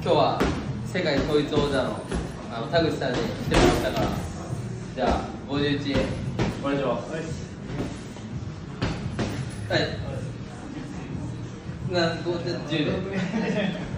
今日は世界統一王者のあの田口さんに来てもらったからじゃあ51お願いしますは。い。なん5 10で